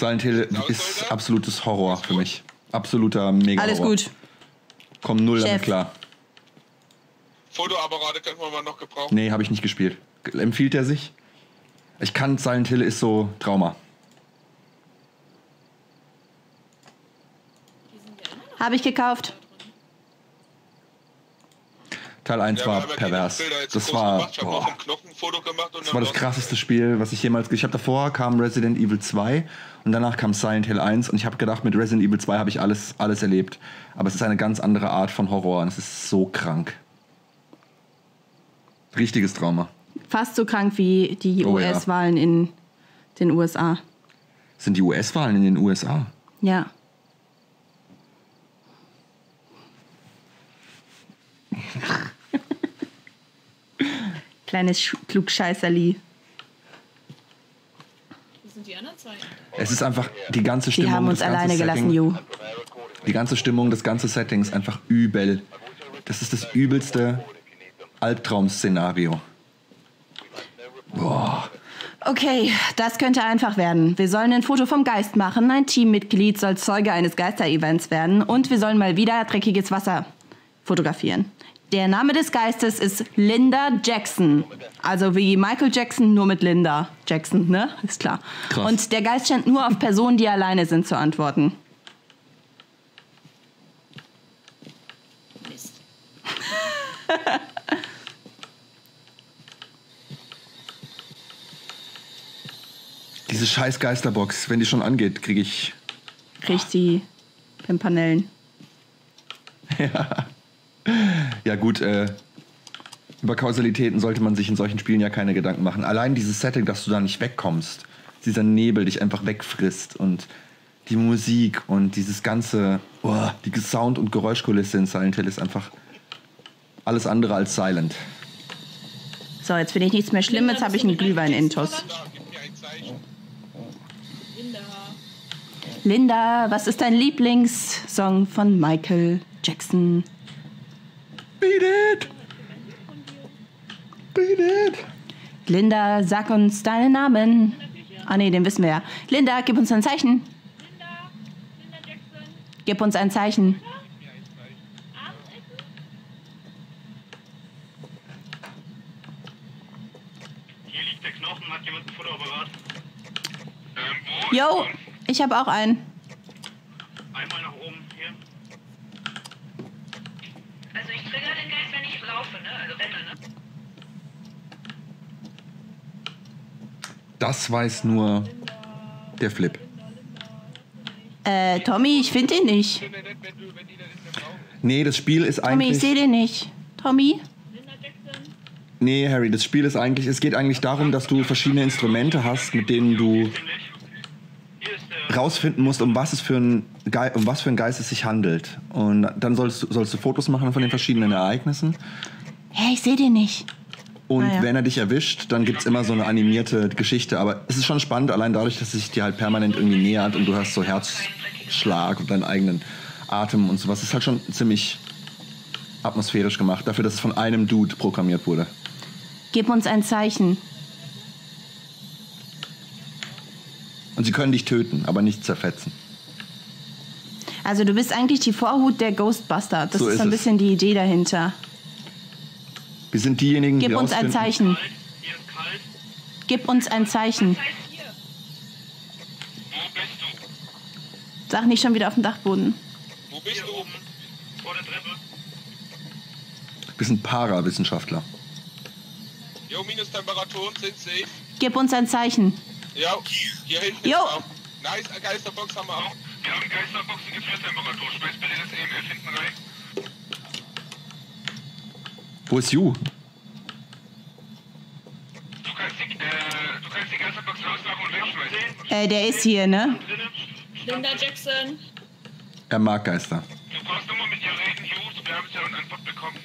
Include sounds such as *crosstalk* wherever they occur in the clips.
Silent Hill ist absolutes Horror für mich. Absoluter mega Alles gut. Komm null Chef. damit klar. Fotoapparate können wir mal noch gebrauchen. Nee, habe ich nicht gespielt. Empfiehlt er sich? Ich kann Silent Hill ist so Trauma. Habe ich gekauft. Teil 1 Ja, war ja pervers. Das war, gemacht. Boah, ein Knochenfoto gemacht. Und das war das krasseste Spiel, was ich jemals. Ich habe davor kam Resident Evil 2 und danach kam Silent Hill 1 und ich habe gedacht, mit Resident Evil 2 habe ich alles, alles erlebt. Aber es ist eine ganz andere Art von Horror und es ist so krank. Richtiges Trauma. Fast so krank wie die Oh ja. US-Wahlen in den USA. Sind die US-Wahlen in den USA? Ja. Kleines Sch- Klugscheißerli. Wo sind die anderen zwei? Es ist einfach die ganze Die Stimmung. haben uns das ganze alleine gelassen, Ju. Die ganze Stimmung, das ganze Setting ist einfach übel. Das ist das übelste Albtraum-Szenario. Boah. Okay, das könnte einfach werden. Wir sollen ein Foto vom Geist machen. Ein Teammitglied soll Zeuge eines Geister-Events werden. Und wir sollen mal wieder dreckiges Wasser fotografieren. Der Name des Geistes ist Linda Jackson. Also wie Michael Jackson, nur mit Linda Jackson, ne? Ist klar. Krass. Und der Geist scheint nur auf Personen, die alleine sind, zu antworten. Mist. Diese scheiß Geisterbox, wenn die schon angeht, kriege ich. Kriegt die Pimpanellen. *laughs* Ja, gut, äh, über Kausalitäten sollte man sich in solchen Spielen ja keine Gedanken machen. Allein dieses Setting, dass du da nicht wegkommst, dieser Nebel dich einfach wegfrisst und die Musik und dieses ganze, oh, die Sound- und Geräuschkulisse in Silent Hill ist einfach alles andere als silent. So, jetzt finde ich nichts mehr schlimm. Jetzt habe ich einen Glühwein-Intus. Linda, was ist dein Lieblingssong von Michael Jackson? Beat it! Beat it! Linda, sag uns deinen Namen. Ah nee, den wissen wir ja. Linda, gib uns ein Zeichen. Linda. Linda Jackson. Gib uns ein Zeichen. Hier liegt der Knochen, hat jemand ein Fotoapparat? Ähm, wo? Yo, ich habe auch einen. Einmal nach oben, hier. Also ich trigger den Geist, wenn ich laufe, ne? Also renne, ne? Das weiß nur der Flip. Äh, Tommy, ich finde ihn nicht. Nee, das Spiel ist Tommy, ich eigentlich. sehe den nicht. Tommy? Linda Jackson. Nee, Harry, das Spiel ist eigentlich. Es geht eigentlich darum, dass du verschiedene Instrumente hast, mit denen du Ziemlich. Hier ist der. Rausfinden musst, um was es für ein Ge um was für ein Geist es sich handelt. Und dann sollst, du- sollst du Fotos machen von den verschiedenen Ereignissen. Hey, ich sehe den nicht. Und Ah, ja. wenn er dich erwischt, dann gibt es immer so eine animierte Geschichte. Aber es ist schon spannend, allein dadurch, dass es sich dir halt permanent irgendwie nähert und du hörst so Herzschlag und deinen eigenen Atem und sowas. ist halt schon ziemlich atmosphärisch gemacht, dafür, dass es von einem Dude programmiert wurde. Gib uns ein Zeichen. Und sie können dich töten, aber nicht zerfetzen. Also du bist eigentlich die Vorhut der Ghostbuster. Das So ist ist so ein es. bisschen die Idee dahinter. Wir sind diejenigen, Gib die uns ein Zeichen. Kalt. Hier ist kalt. Gib uns ein Zeichen. Heißt hier. Wo bist du? Sag nicht schon wieder auf dem Dachboden. Wo bist du? oben. Vor der Treppe. Wir sind Parawissenschaftler. Jo, Minustemperaturen sind safe. Gib uns ein Zeichen. Ja, hier hinten Jo. ist auch. Nice, eine Geisterbox haben wir auch. Wir haben Geisterboxen, Gefriertemperatur. Schmeiß bitte das EMF hinten rein. Wo ist Ju? Du kannst die, äh, du kannst die Geisterbox rausmachen und wegschmeißen. Äh, der ist hier, ne? Linda Jackson. Er mag Geister. Du brauchst nur mal mit ihr reden, Hughes. Wir haben es ja eine Antwort bekommen.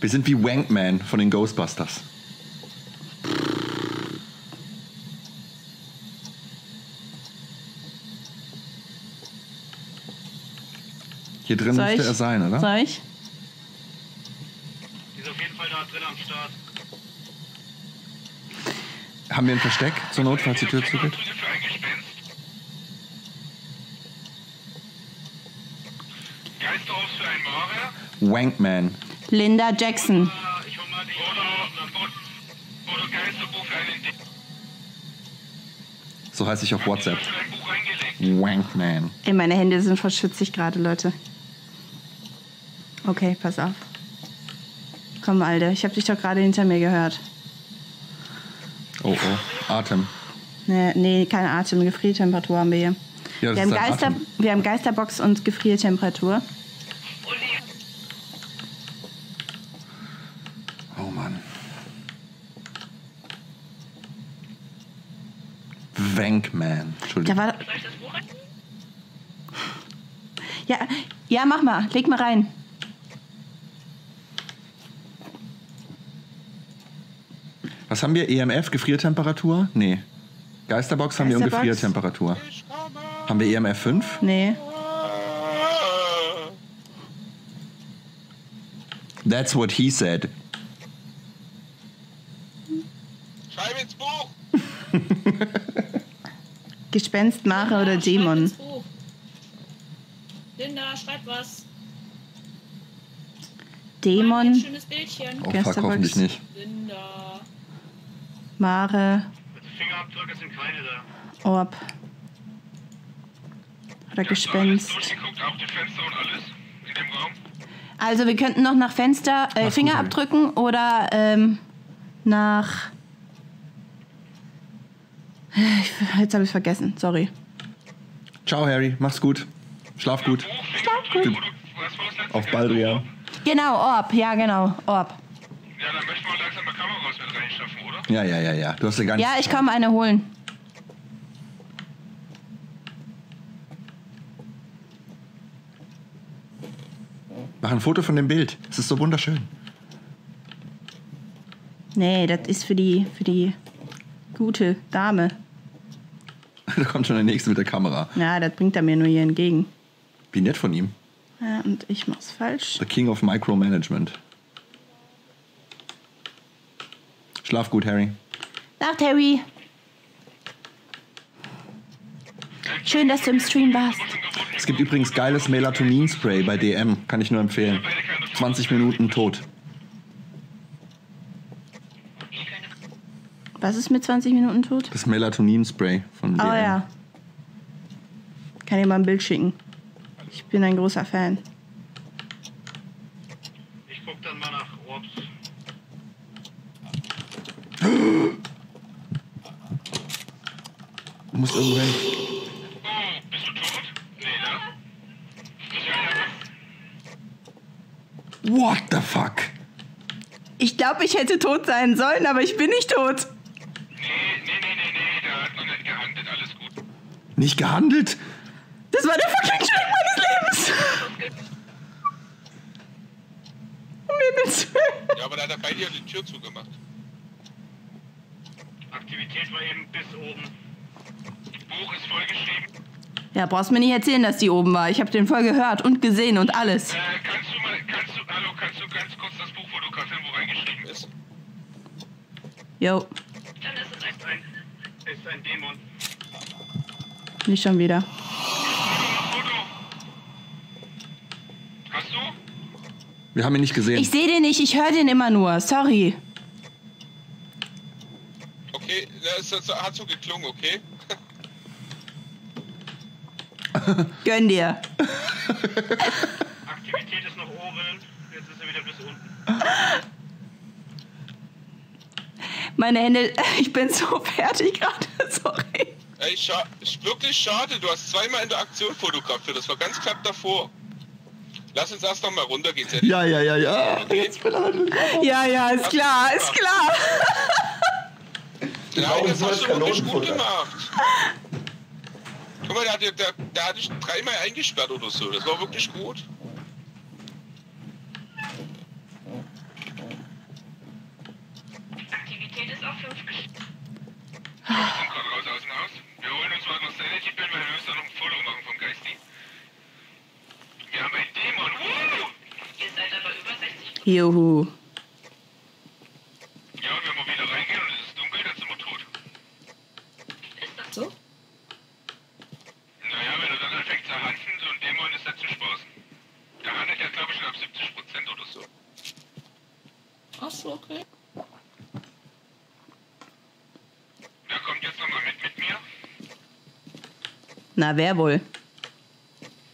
Wir sind wie Wankman von den Ghostbusters. Hier drin Soll müsste er sein, oder? Soll ich? Die ist auf jeden Fall da drin am Start. Haben wir ein Versteck zur Not, falls die Tür zugeht? Wankman. Linda Jackson. Dick. So heiße ich auf WhatsApp. Wankman. Ey, meine Hände sind verschützig gerade, Leute. Okay, pass auf. Komm, Alter, ich habe dich doch gerade hinter mir gehört. Oh, oh. Atem. Nee, nee, keine Atem, Gefriertemperatur haben wir hier. Ja, Wir haben, Geister, Atem. wir haben Geisterbox und Gefriertemperatur. Oh Mann. Wankman. Da Entschuldigung. war, Buch rein? ja, ja, mach mal, leg mal rein. Was haben wir? EMF, Gefriertemperatur? Nee. Geisterbox haben wir und Geisterbox? Gefriertemperatur. Haben wir EMF 5? Nee. That's what he said. Schreib ins Buch. *laughs* Gespenst, Mare oder Dämon. Linda, schreib was. Dämon, Ein schönes Bildchen. Oh fuck, hoffentlich nicht. Linda. Mare, Fingerabdrücke sind keine da. Orb. Oder Gespenst. durchgeguckt, auch die Fenster und alles in dem Raum? Also wir könnten noch nach Fenster, äh, gut, Finger Harry. abdrücken oder ähm, nach... Ich, jetzt habe ich vergessen, sorry. Ciao, Harry. Mach's gut. Schlaf gut. Schlaf gut. Auf Baldrian. Genau, Orb, ja genau, Orb. Ja, dann möchten wir langsam mal Kameras mit reinschaffen, oder? Ja, ja, ja, ja. Du hast ja gar nicht. Ja, ich komme eine holen. Mach ein Foto von dem Bild. Es ist so wunderschön. Nee, das ist für die, für die gute Dame. *laughs* Da kommt schon der nächste mit der Kamera. Ja, das bringt er mir nur hier entgegen. Wie nett von ihm. Ja, und ich mach's falsch. The King of Micromanagement. Schlaf gut, Harry. Nacht, Harry. Schön, dass du im Stream warst. Es gibt übrigens geiles Melatonin-Spray bei DM. Kann ich nur empfehlen. 20 Minuten tot. Was ist mit 20 Minuten tot? Das Melatonin-Spray von DM. Oh ja. Kann dir mal ein Bild schicken. Ich bin ein großer Fan. Ich guck dann mal nach Orbs. Du musst irgendwo hin. Oh, bist du tot? Nee, ne? What the fuck? Ich glaube, ich hätte tot sein sollen, aber ich bin nicht tot. Nee, nee, nee, nee, nee, da hat man nicht gehandelt, alles gut. Nicht gehandelt? Das war der fucking Schreck meines Lebens. Um. Ja, aber da hat er bei dir die Tür zugemacht. Aktivität war eben bis oben. Buch ist vollgeschrieben. Ja, brauchst mir nicht erzählen, dass die oben war. Ich habe den voll gehört und gesehen und alles. Äh, kannst du mal, kannst du, hallo, kannst du ganz kurz das Buch fotografieren, wo reingeschrieben ist? Jo, Dann ist es ein Ein, ist ein Dämon. nicht schon wieder. Foto. Hast du? Wir haben ihn nicht gesehen. Ich sehe den nicht, ich höre den immer nur. Sorry. Okay, das, das hat so geklungen, okay? *laughs* Gönn dir. Aktivität ist noch oben, jetzt ist er wieder bis unten. *laughs* Meine Hände, *laughs* ich bin so fertig gerade. *laughs* Sorry. Ey, scha ist wirklich schade, du hast zweimal in der Aktion fotografiert, das war ganz knapp davor. Lass uns erst noch mal runtergehen. Ja, ja, ja, ja. Okay. Ja, ja, ist klar, ist klar. Nein, das hast du wirklich gut gemacht. Guck mal, der hat, der, der hat dich dreimal eingesperrt oder so. Das war wirklich gut. Aktivität ist auf 5 gestiegen. Raus aus dem Haus. Wir holen uns mal noch Sanity-Bild, weil wir müssen noch ein Foto machen vom Geisti. Wir haben einen Dämon. Woo! Ihr seid aber über 60 Juhu. Ja, wenn wir wieder reingehen und es ist dunkel, dann sind wir tot. So? Naja, wenn du dann anfängst zu hansen, so ein Dämon ist das zu Spaß. Der handelt ja, glaube ich, schon ab 70% oder so. Ach so, okay. Wer kommt jetzt nochmal mit mit mir? Na, wer wohl?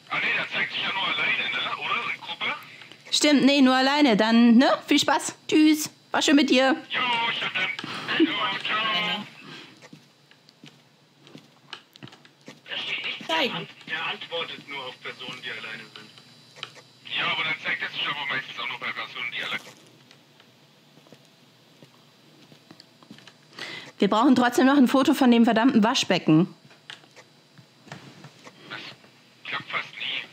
Ah ne, der zeigt sich ja nur alleine, ne? Oder? In Gruppe? Stimmt, nee, nur alleine. Dann, ne? Viel Spaß. Tschüss. War schön mit dir. Jo, Chefin. Jo, ciao. Das steht nicht Zeigen. Der antwortet nur auf Personen, die alleine sind. Ja, aber dann zeigt er sich aber meistens auch nur bei Personen, die alleine sind. Wir brauchen trotzdem noch ein Foto von dem verdammten Waschbecken. Das klappt fast nie.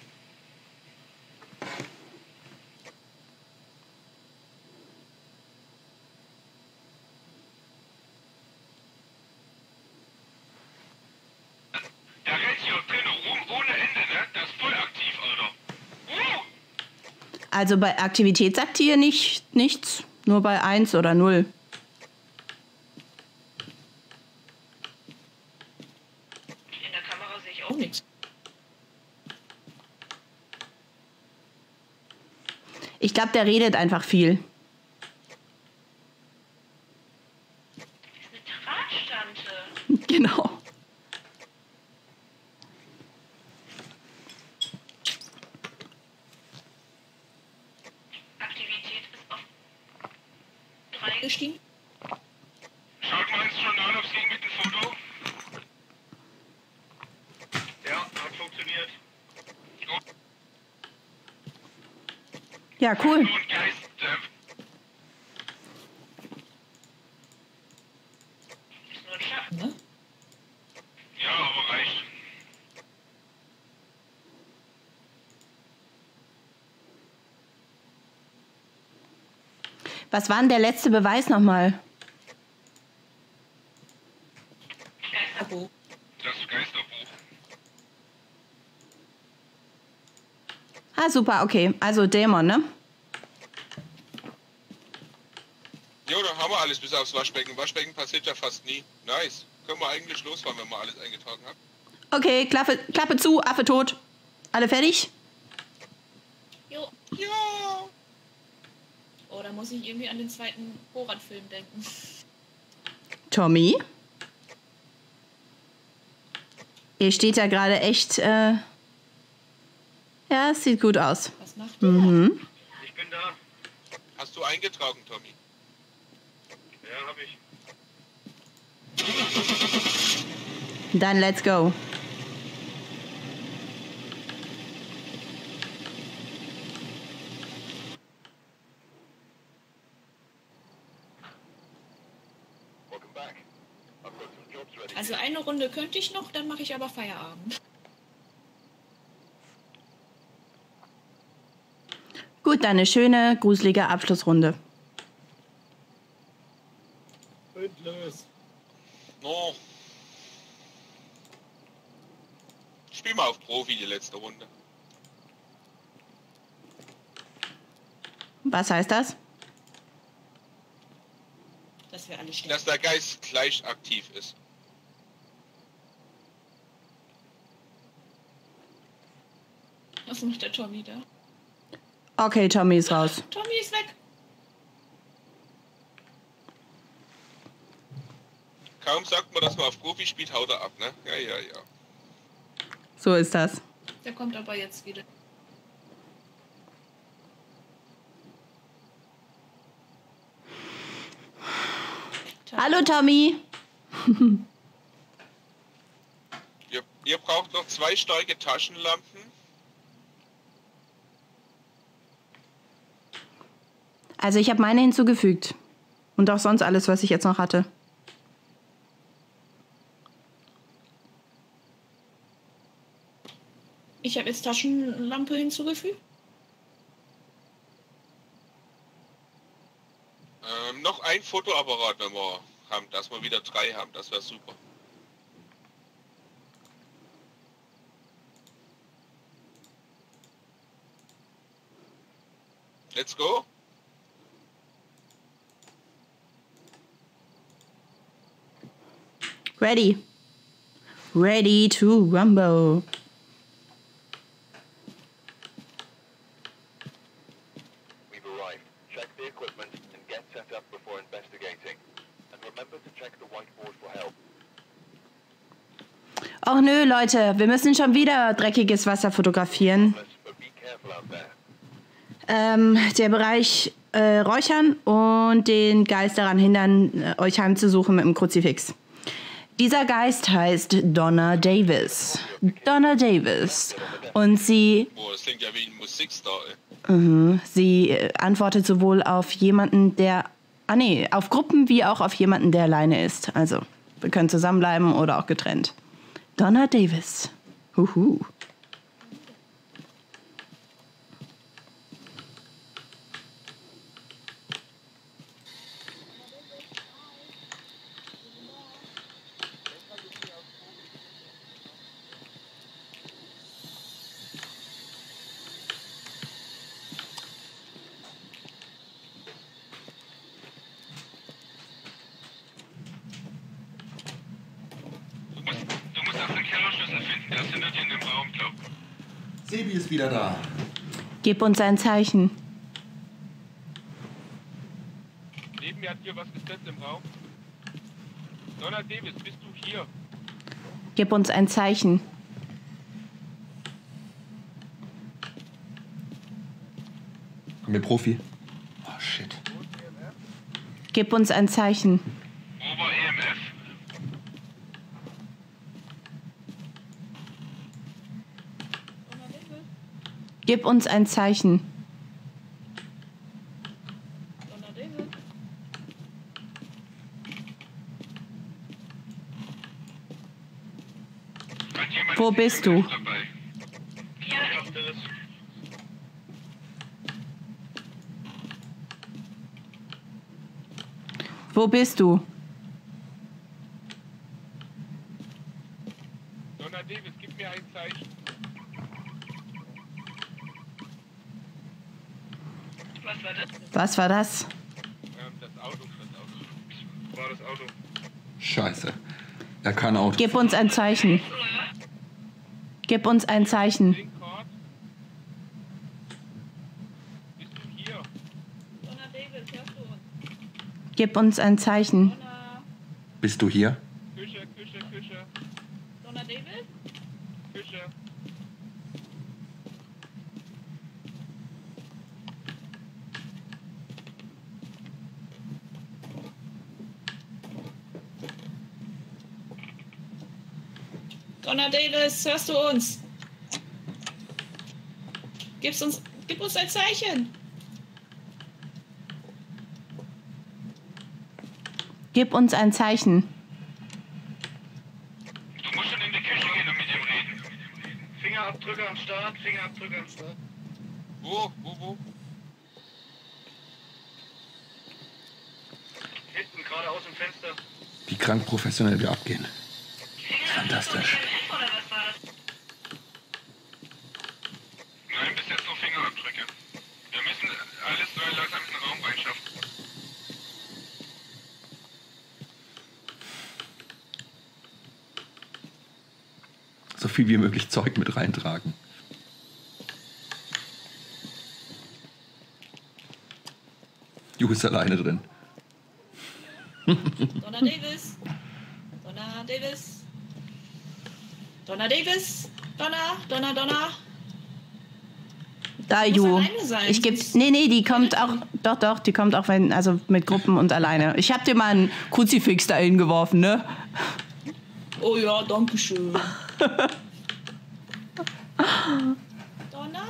Der rennt hier drinnen rum ohne Ende, ne? Das ist voll aktiv, Alter. Uh! Also bei Aktivität sagt hier nicht, nichts. Nur bei 1 oder 0. In der Kamera sehe ich auch nichts. Ich glaube, der redet einfach viel. eine Drahtstante. Genau. Aktivität ist auf drei Gestiegen? Schaut mal ins Journal aufs Ding mit dem Foto. Ja, hat funktioniert. Oh, Ja, cool. Schatten. Ne? Ja, aber reicht. Was war denn der letzte Beweis nochmal? Abo. Das Geisterbuch. Ah, super, okay. Also Dämon, ne? Jo, dann haben wir alles bis aufs Waschbecken. Waschbecken passiert ja fast nie. Nice. Können wir eigentlich losfahren, wenn wir alles eingetragen haben? Okay, Klappe, Klappe zu, Affe tot. Alle fertig? Jo. Ja. Oh, da muss ich irgendwie an den zweiten Borat-Film denken. Tommy? Ihr steht da gerade echt, äh... Ja, es sieht gut aus. Was macht der? Mhm. Ich bin da. Hast du eingetragen, Tommy? Ja, hab ich. Dann let's go. Also eine Runde könnte ich noch, dann mache ich aber Feierabend. Gut, dann eine schöne, gruselige Abschlussrunde. Endlos. No. Spiel mal auf Profi die letzte Runde. Was heißt das? Dass wir alle sterben. Dass der Geist gleich aktiv ist. Was macht der Tommy da? Okay, Tommy ist raus. Tommy ist weg. Kaum sagt man, dass man auf Profi spielt, haut er ab, ne? Ja, ja, ja. So ist das. Der kommt aber jetzt wieder. Hallo Tommy. *laughs* Ihr, ihr braucht noch zwei starke Taschenlampen. Also ich habe meine hinzugefügt. Und auch sonst alles, was ich jetzt noch hatte. Ich habe jetzt Taschenlampe hinzugefügt. Ähm, noch ein Fotoapparat, wenn wir haben, dass wir wieder drei haben. Das wäre super. Let's go. The whiteboard for help. Och nö, Leute, wir müssen schon wieder dreckiges Wasser fotografieren. Ähm, der Bereich äh, Räuchern und den Geist daran hindern, äh, euch heimzusuchen mit dem Kruzifix. Dieser Geist heißt Donna Davis. Donna Davis. Und sie Boah, das klingt ja wie ein Musikstar, ey. Sie äh, antwortet sowohl auf jemanden, der. Ah, nee, auf Gruppen wie auch auf jemanden, der alleine ist. Also, wir können zusammenbleiben oder auch getrennt. Donna Davis. Huhu. Du musst, du musst auch den Kellerschlüssel finden. Der ist hinter dir in dem Raum, glaub. Sebi ist wieder da. Gib uns ein Zeichen. Neben mir hat hier was gesetzt im Raum. Donna Davis, bist du hier? Gib uns ein Zeichen. Komm, wir Profi. Oh, shit. Gib uns ein Zeichen. Gib uns ein Zeichen. Wo bist du? Wo bist du? Donna Davis, gib mir ein Zeichen. Was war das? Was war das? Das Auto, das Auto. War das Auto. Scheiße. Er kann Auto. Gib uns ein Zeichen. Gib uns ein Zeichen. Gib uns ein Zeichen. Bist du hier? Küche, Küche, Küche, Donna Davis? Küche. Davis, hörst du uns? Gib's uns, gib uns ein Zeichen. Gib uns ein Zeichen. Du musst schon in die Küche gehen und mit ihm reden. Fingerabdrücke am Start, Fingerabdrücke am Start. Wo, wo, wo? Hinten, gerade aus dem Fenster. Wie krank professionell wir abgehen. Fantastisch. Oder was war das? Nein, bis jetzt nur Fingerabdrücke. Wir müssen alles drei langsam in den Raum reinschaffen. So viel wie möglich Zeug mit reintragen. Ju ist alleine drin. *laughs* Donna Davis. Donna Davis. Donna Davis. Donna, Donna, Donna. Da, Ju. Ich geb's. Nee, nee, die kommt auch. Doch, doch, die kommt auch, wenn, also mit Gruppen und alleine. Ich hab dir mal einen Kruzifix da hingeworfen, ne? Oh ja, danke schön. *laughs* Donna?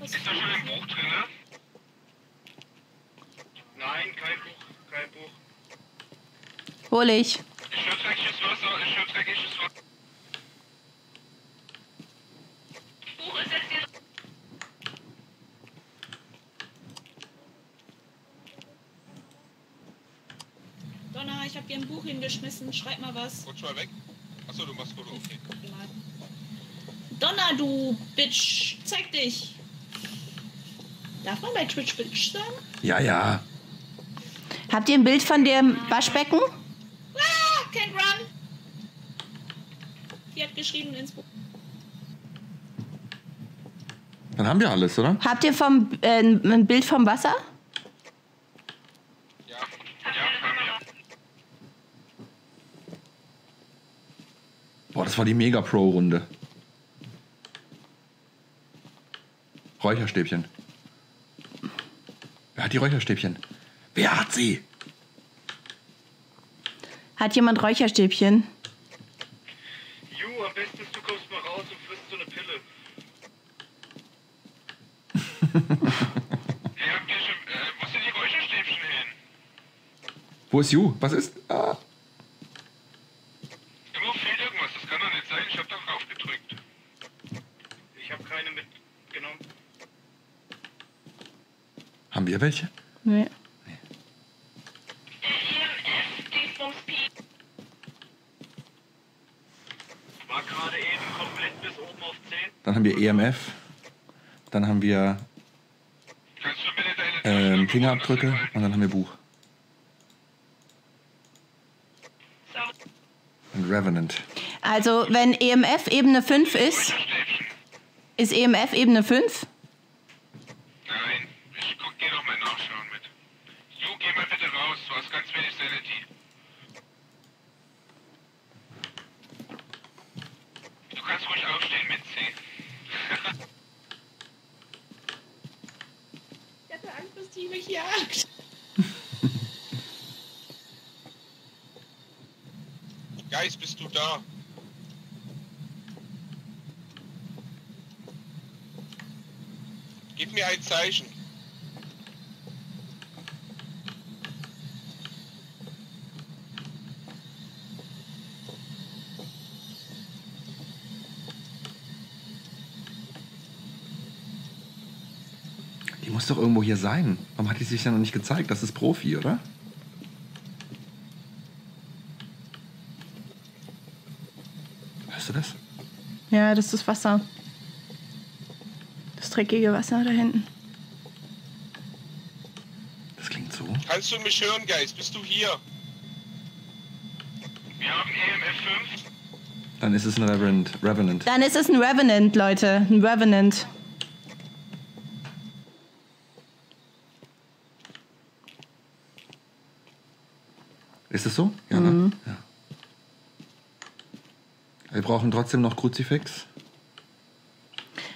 Was Ist da schon ein Buch drin, ne? Nein, kein Buch, kein Buch. Hol ich. Ich höre dreckiges Wasser, ich höre dreckiges Wasser. Buch ist jetzt hier. Donna, ich hab dir ein Buch hingeschmissen. Schreib mal was. Rutsch mal weg. Achso, du machst Foto, okay. Mal. Donna, du Bitch. Zeig dich. Darf man bei Twitch Bitch sagen? Ja, ja. Habt ihr ein Bild von dem Waschbecken? Ah, can't run. Chat geschrieben ins Buch. Dann haben wir alles, oder? Habt ihr vom, äh, ein Bild vom Wasser? Ja. Ja. Boah, das war die Mega Räucherstäbchen. Wer hat die Räucherstäbchen? Wer hat sie? Hat jemand Räucherstäbchen? Ju, am besten ist, du kommst mal raus und frisst so eine Pille. *laughs* Hey, habt ihr schon, äh, wo sind die Räucherstäbchen hin? Wo ist Ju? Was ist? Ah. Immer fehlt irgendwas, das kann doch nicht sein. Ich hab doch raufgedrückt. Ich habe keine mitgenommen. Haben wir welche? Nee. EMF, Dingsbums, Pi. War gerade eben komplett bis oben auf 10. Dann haben wir EMF. Dann haben wir ähm, Fingerabdrücke und dann haben wir Buch. Und Revenant. Also, wenn EMF Ebene 5 ist, ist EMF Ebene 5? Nein, ich guck, geh noch mal nachschauen mit. Ju, geh mal bitte raus, du hast ganz wenig Sanity. Du kannst ruhig aufstehen mit C. Ich hatte Angst, dass die mich jagt. Geist, bist du da? Gib mir ein Zeichen. Die muss doch irgendwo hier sein. Warum hat die sich ja noch nicht gezeigt? Das ist Profi, oder? Hörst du das? Ja, das ist Wasser. Das dreckige Wasser da hinten. Das klingt so. Kannst du mich hören, Geist? Bist du hier? Wir haben EMF 5. Dann ist es ein Revenant. Revenant. Dann ist es ein Revenant, Leute. Ein Revenant. Ist es so? Ja, ne? Ja. Wir brauchen trotzdem noch Kruzifix.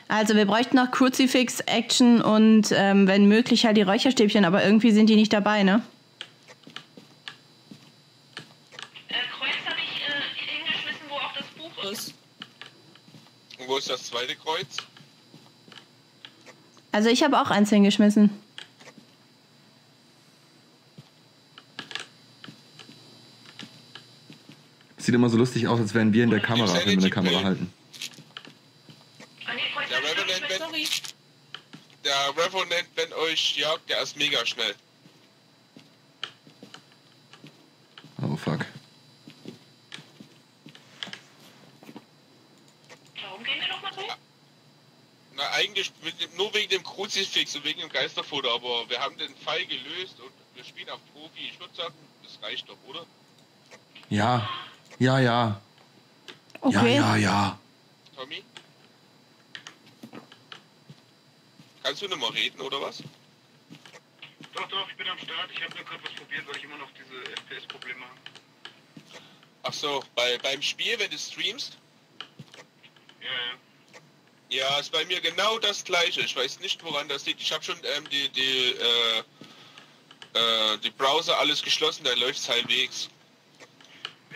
Also, wir bräuchten noch Crucifix, Action und ähm, wenn möglich halt die Räucherstäbchen, aber irgendwie sind die nicht dabei, ne? äh, Kreuz habe ich äh, hingeschmissen, wo auch das Buch ist. Ist. Und wo ist das zweite Kreuz? Also, ich habe auch eins hingeschmissen. Sieht immer so lustig aus, als wären wir in der Kamera, wenn wir eine Kamera halten. Der Revenant, wenn, der Revenant, wenn euch jagt, der ist mega schnell. Oh fuck. Warum gehen wir nochmal so? Na, eigentlich nur wegen dem Kruzifix und wegen dem Geisterfoto, aber wir haben den Fall gelöst und wir spielen auf Profi. Ich würde sagen, das reicht doch, oder? Ja. Ja, ja. Okay. Ja, ja, ja. Tommy? Kannst du nicht mal reden, oder was? Doch, doch, ich bin am Start. Ich habe nur gerade was probiert, weil ich immer noch diese FPS-Probleme habe. Ach so, bei, beim Spiel, wenn du streamst? Ja, ja. Ja, ist bei mir genau das gleiche. Ich weiß nicht, woran das liegt. Ich habe schon ähm, die, die, äh, äh, die Browser alles geschlossen, da läuft's halbwegs.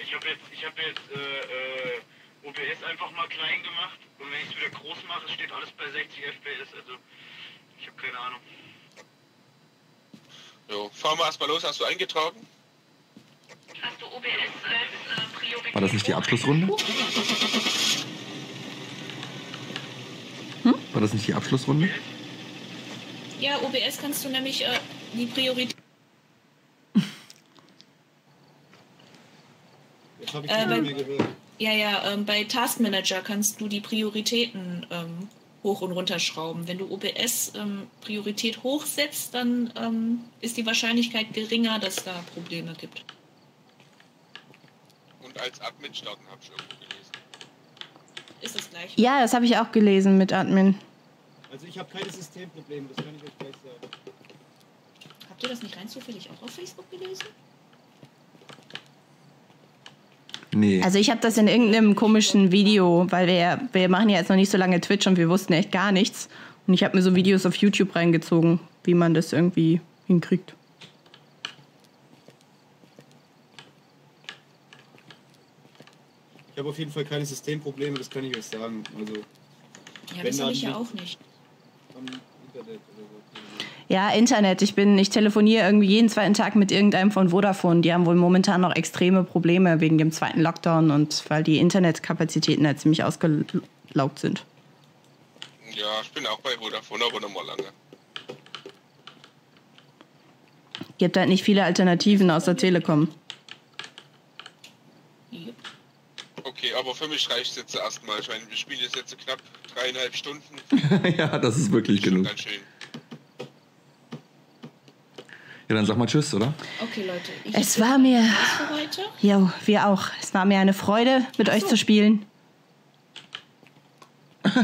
Ich habe jetzt, ich habe jetzt äh, äh, OBS einfach mal klein gemacht und wenn ich es wieder groß mache, steht alles bei 60 FPS. Also ich habe keine Ahnung. Jo, fahren wir erstmal los. Hast du eingetragen? Hast du OBS als äh, Priorität? War das nicht die Abschlussrunde? War das nicht die Abschlussrunde? Ja, OBS kannst du nämlich äh, die Priorität. Habe ich Äh, mehr gehört. Ja, ja, ähm, bei Task Manager kannst du die Prioritäten ähm, hoch und runter schrauben. Wenn du OBS ähm, Priorität hochsetzt, dann ähm, ist die Wahrscheinlichkeit geringer, dass da Probleme gibt. Und als Admin starten, habe ich irgendwo gelesen. ist das gleiche. Ja, das habe ich auch gelesen mit Admin. Also ich habe keine Systemprobleme, das kann ich euch gleich sagen. Habt ihr das nicht rein zufällig auch auf Facebook gelesen? Nee. Also ich habe das in irgendeinem komischen Video, weil wir, wir machen ja jetzt noch nicht so lange Twitch und wir wussten echt gar nichts. Und ich habe mir so Videos auf YouTube reingezogen, wie man das irgendwie hinkriegt. Ich habe auf jeden Fall keine Systemprobleme, das kann ich euch sagen. Also Ja, das habe dann ich ja auch nicht. so. Ja, Internet. Ich bin, ich telefoniere irgendwie jeden zweiten Tag mit irgendeinem von Vodafone. Die haben wohl momentan noch extreme Probleme wegen dem zweiten Lockdown und weil die Internetkapazitäten halt ziemlich ausgelaugt sind. Ja, ich bin auch bei Vodafone, aber noch mal lange. Gibt halt nicht viele Alternativen außer Telekom. Okay, aber für mich reicht es jetzt erstmal. Ich meine, wir spielen jetzt, jetzt knapp dreieinhalb Stunden. *laughs* ja, das ist wirklich Schon genug. ganz schön. Ja, dann sag mal Tschüss, oder? Okay, Leute. Ich Es war mir. Jo, wir auch. Es war mir eine Freude, mit euch zu spielen. *laughs*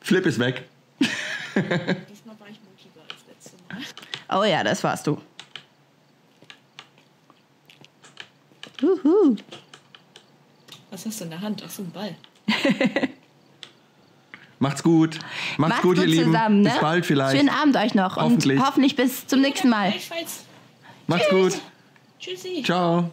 Flip ist weg. Diesmal war ich mutiger als letztes Mal. Oh ja, das warst du. Uhu. Was hast du in der Hand? Ach so, ein Ball. *laughs* Macht's gut. Macht's, Macht's gut, ihr Lieben. zusammen, ne? Bis bald vielleicht. Schönen Abend euch noch Hoffentlich. und hoffentlich bis zum nächsten Mal. Macht's gut. Tschüssi. Ciao.